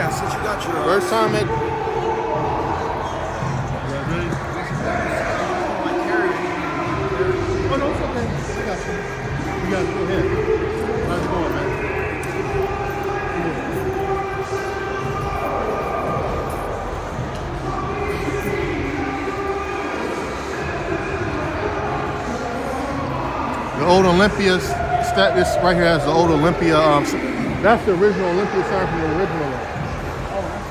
Yeah, since you got your. First time at. Oh, no, it's okay. I got you. You got it. Go ahead. How's it going, man? The old Olympia stat. This right here has the old Olympia. Um, that's the original Olympia sign from the original one.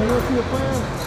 You want